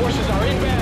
forces are inbound.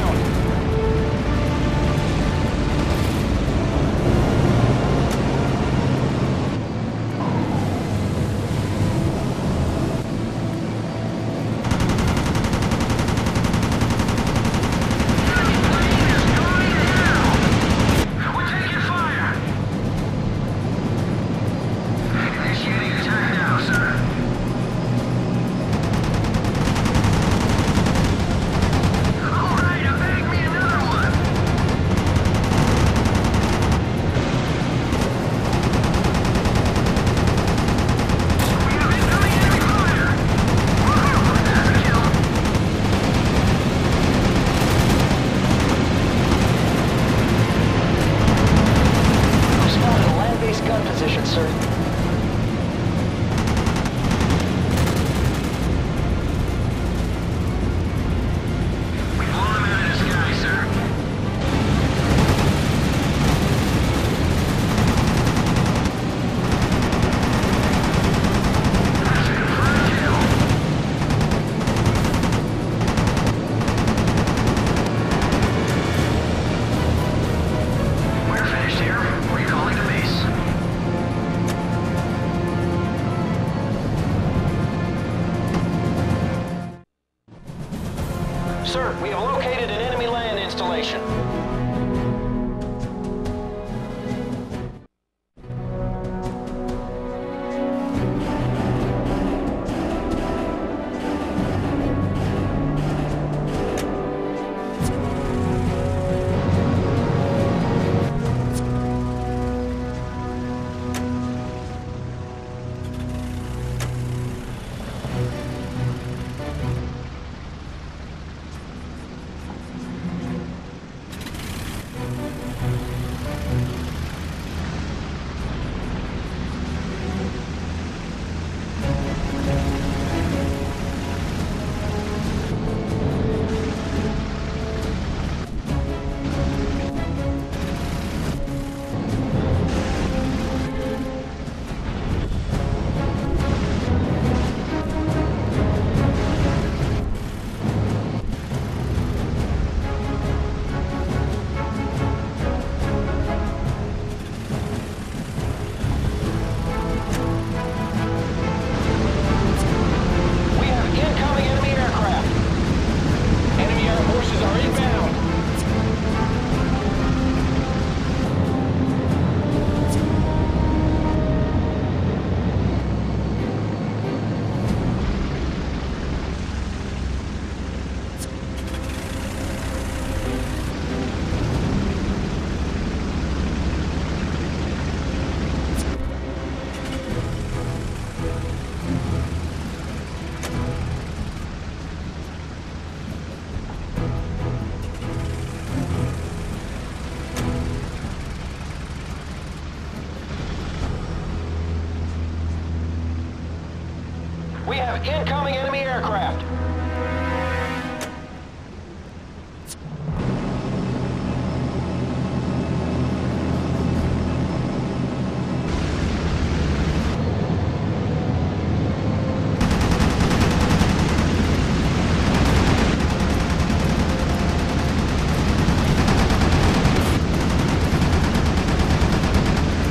Incoming enemy aircraft.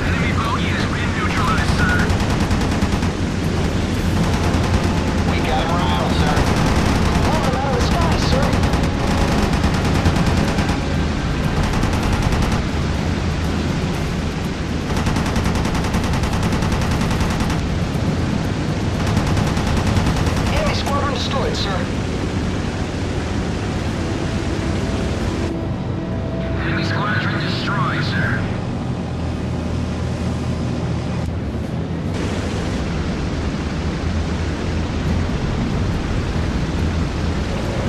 Enemy bogey has been neutralized, sir. We got him riled, sir. Pull him out of the sky, sir. Enemy squadron destroyed, sir. Enemy squadron destroyed, sir.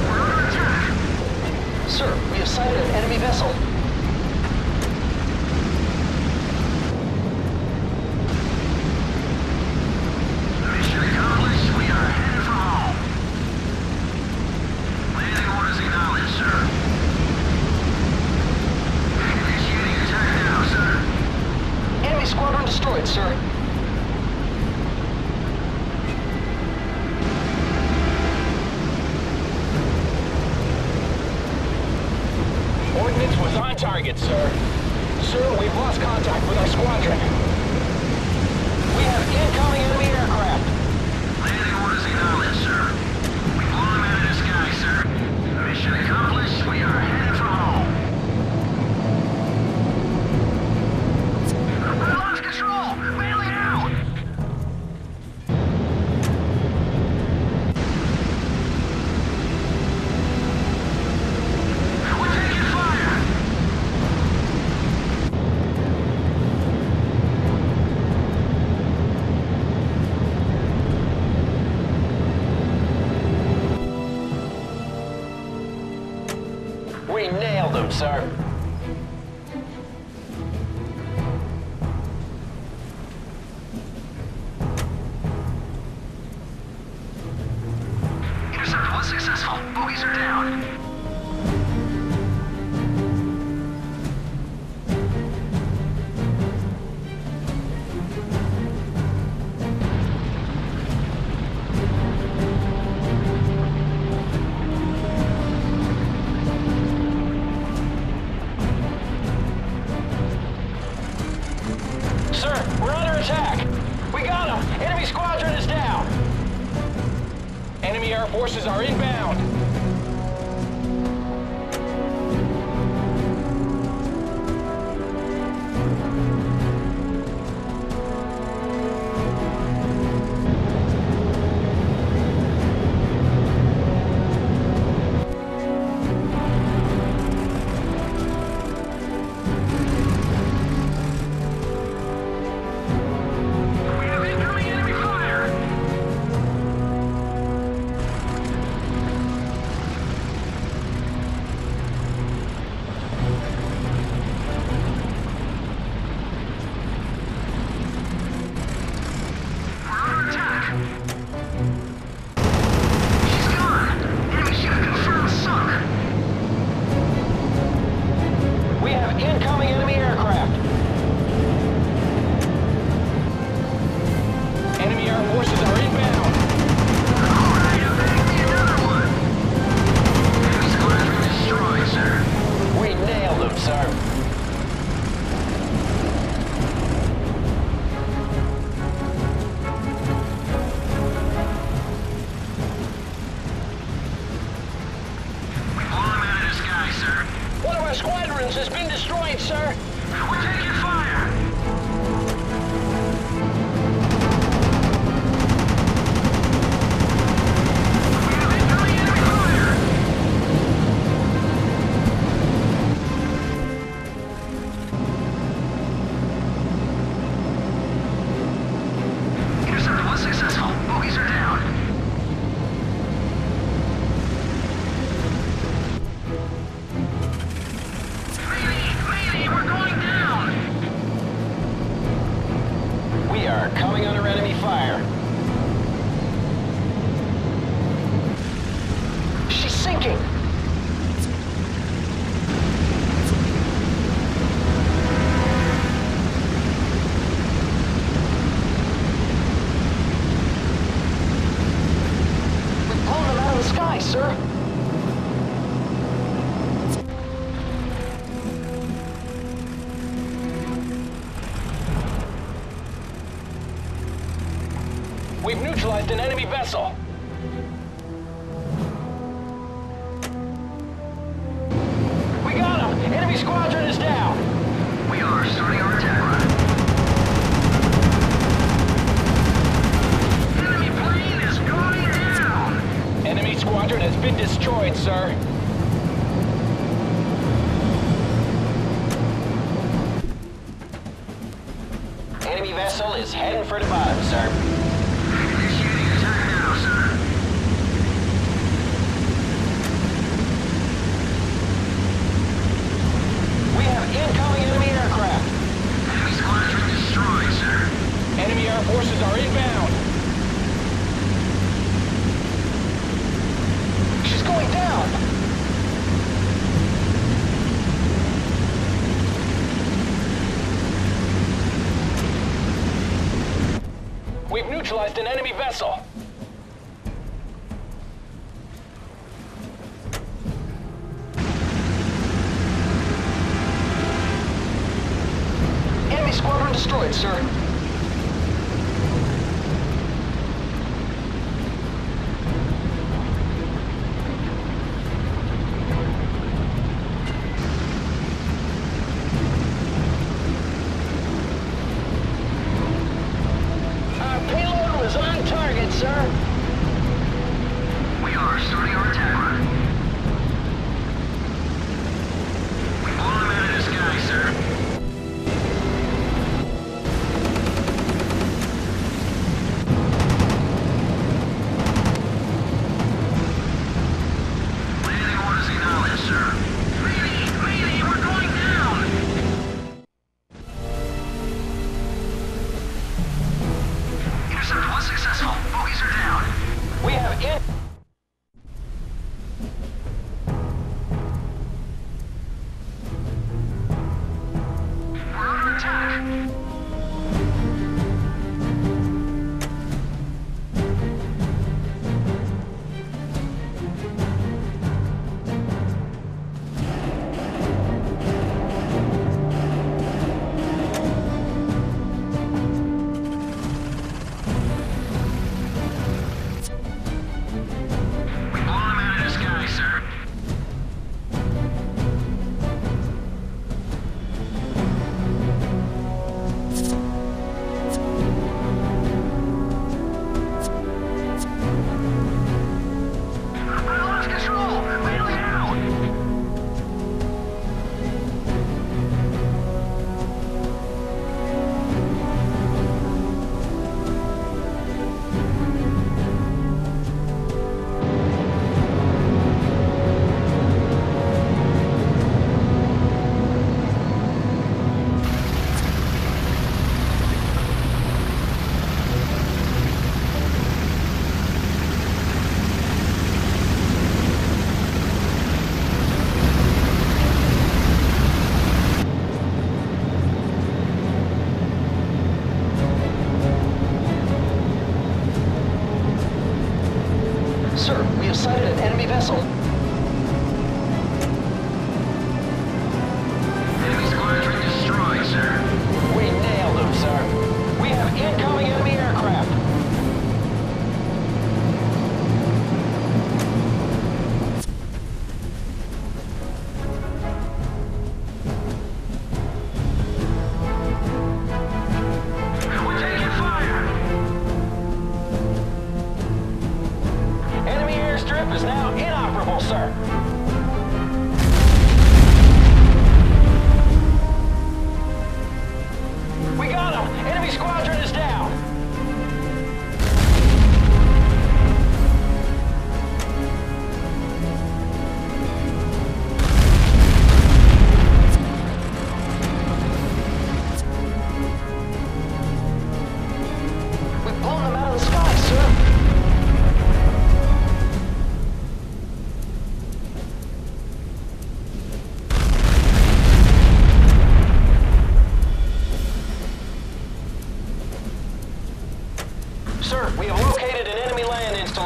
We're under attack. Sir, we have sighted an enemy vessel. Mission accomplished. We are headed for home. Landing orders acknowledged, sir. Initiating attack now, sir. Enemy squadron them, sir. Forces are inbound. We've neutralized an enemy vessel.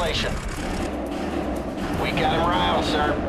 We got him round, sir.